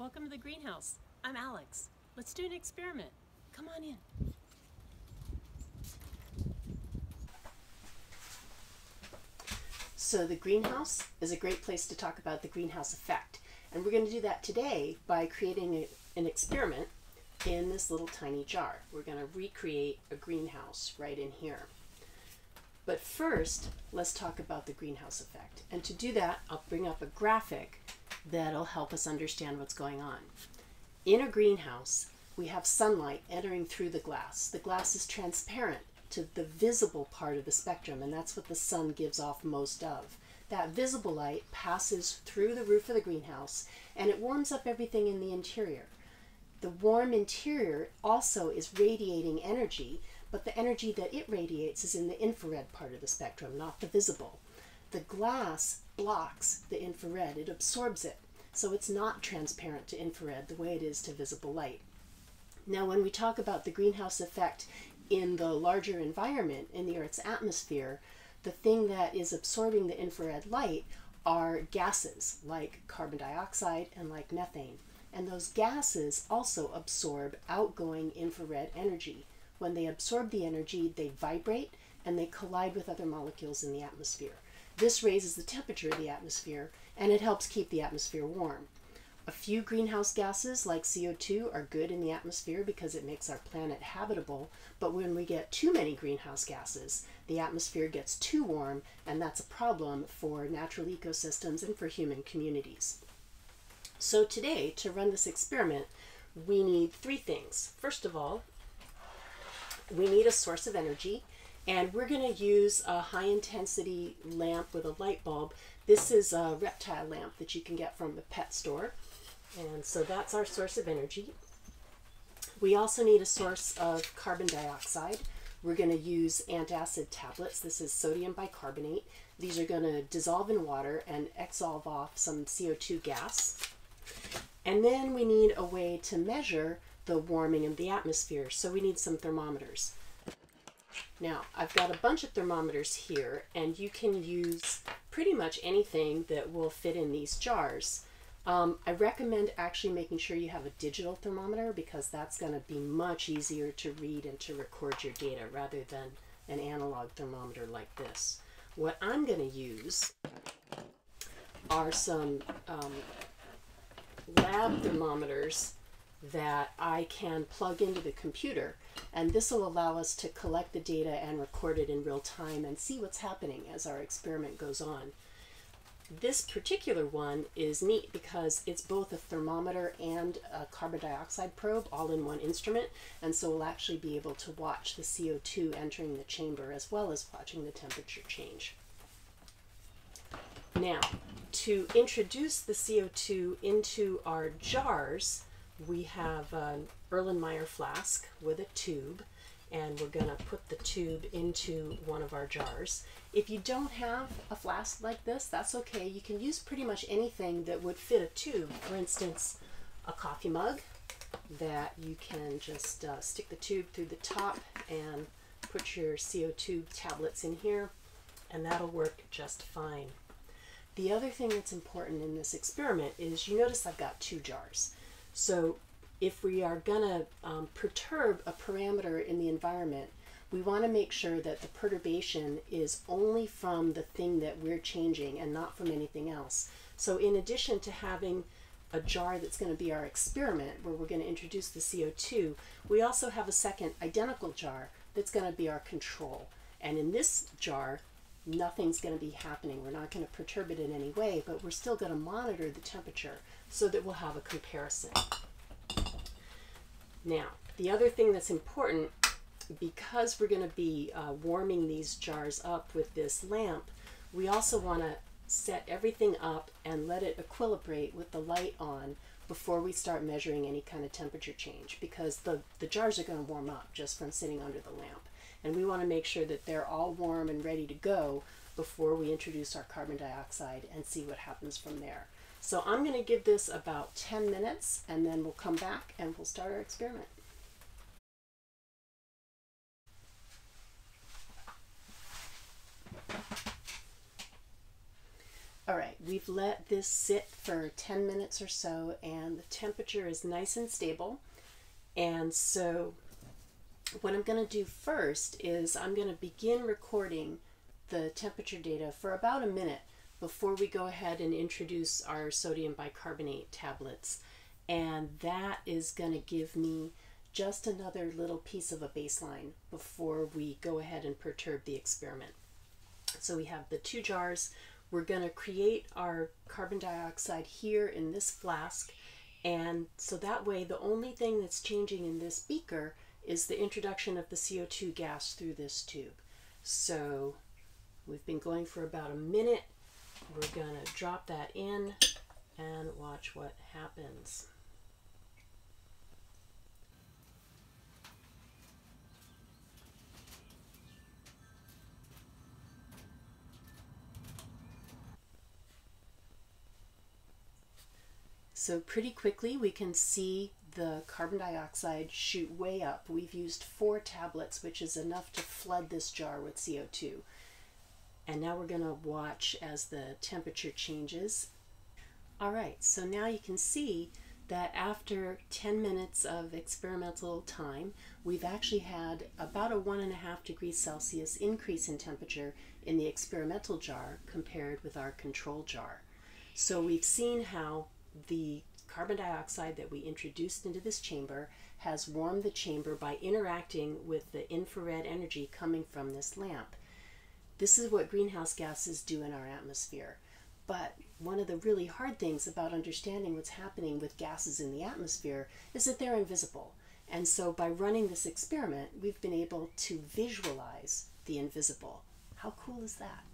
Welcome to the greenhouse. I'm Alex. Let's do an experiment. Come on in. So the greenhouse is a great place to talk about the greenhouse effect. And we're going to do that today by creating a, an experiment in this little tiny jar. We're going to recreate a greenhouse right in here. But first, let's talk about the greenhouse effect. And to do that, I'll bring up a graphic that'll help us understand what's going on. In a greenhouse, we have sunlight entering through the glass. The glass is transparent to the visible part of the spectrum, and that's what the sun gives off most of. That visible light passes through the roof of the greenhouse and it warms up everything in the interior. The warm interior also is radiating energy, but the energy that it radiates is in the infrared part of the spectrum, not the visible. The glass blocks the infrared, it absorbs it, so it's not transparent to infrared the way it is to visible light. Now, when we talk about the greenhouse effect in the larger environment, in the Earth's atmosphere, the thing that is absorbing the infrared light are gases like carbon dioxide and like methane. And those gases also absorb outgoing infrared energy. When they absorb the energy, they vibrate and they collide with other molecules in the atmosphere. This raises the temperature of the atmosphere and it helps keep the atmosphere warm. A few greenhouse gases like CO2 are good in the atmosphere because it makes our planet habitable, but when we get too many greenhouse gases, the atmosphere gets too warm, and that's a problem for natural ecosystems and for human communities. So today, to run this experiment, we need three things. First of all, we need a source of energy, and we're going to use a high intensity lamp with a light bulb. This is a reptile lamp that you can get from the pet store. And so that's our source of energy. We also need a source of carbon dioxide. We're going to use antacid tablets. This is sodium bicarbonate. These are going to dissolve in water and exhalve off some CO2 gas. And then we need a way to measure the warming of the atmosphere. So we need some thermometers. Now, I've got a bunch of thermometers here, and you can use pretty much anything that will fit in these jars. Um, I recommend actually making sure you have a digital thermometer because that's going to be much easier to read and to record your data rather than an analog thermometer like this. What I'm going to use are some um, lab thermometers that I can plug into the computer and this will allow us to collect the data and record it in real time and see what's happening as our experiment goes on. This particular one is neat because it's both a thermometer and a carbon dioxide probe all in one instrument, and so we'll actually be able to watch the CO2 entering the chamber as well as watching the temperature change. Now, to introduce the CO2 into our jars, we have an Erlenmeyer flask with a tube, and we're going to put the tube into one of our jars. If you don't have a flask like this, that's okay. You can use pretty much anything that would fit a tube. For instance, a coffee mug that you can just uh, stick the tube through the top and put your CO2 tablets in here, and that'll work just fine. The other thing that's important in this experiment is you notice I've got two jars. So if we are going to um, perturb a parameter in the environment, we want to make sure that the perturbation is only from the thing that we're changing and not from anything else. So in addition to having a jar that's going to be our experiment where we're going to introduce the CO2, we also have a second identical jar that's going to be our control. And in this jar, nothing's going to be happening. We're not going to perturb it in any way, but we're still going to monitor the temperature so that we'll have a comparison. Now, the other thing that's important because we're going to be uh, warming these jars up with this lamp, we also want to set everything up and let it equilibrate with the light on before we start measuring any kind of temperature change because the, the jars are going to warm up just from sitting under the lamp. And we want to make sure that they're all warm and ready to go before we introduce our carbon dioxide and see what happens from there. So I'm going to give this about 10 minutes and then we'll come back and we'll start our experiment. All right, we've let this sit for 10 minutes or so and the temperature is nice and stable. And so what I'm going to do first is I'm going to begin recording the temperature data for about a minute before we go ahead and introduce our sodium bicarbonate tablets. And that is going to give me just another little piece of a baseline before we go ahead and perturb the experiment. So we have the two jars. We're going to create our carbon dioxide here in this flask. And so that way, the only thing that's changing in this beaker is the introduction of the CO2 gas through this tube. So we've been going for about a minute. We're going to drop that in and watch what happens. So pretty quickly we can see the carbon dioxide shoot way up. We've used four tablets, which is enough to flood this jar with CO2. And now we're going to watch as the temperature changes. All right, so now you can see that after 10 minutes of experimental time, we've actually had about a one and a half degrees Celsius increase in temperature in the experimental jar compared with our control jar. So we've seen how the carbon dioxide that we introduced into this chamber has warmed the chamber by interacting with the infrared energy coming from this lamp. This is what greenhouse gases do in our atmosphere. But one of the really hard things about understanding what's happening with gases in the atmosphere is that they're invisible. And so by running this experiment, we've been able to visualize the invisible. How cool is that?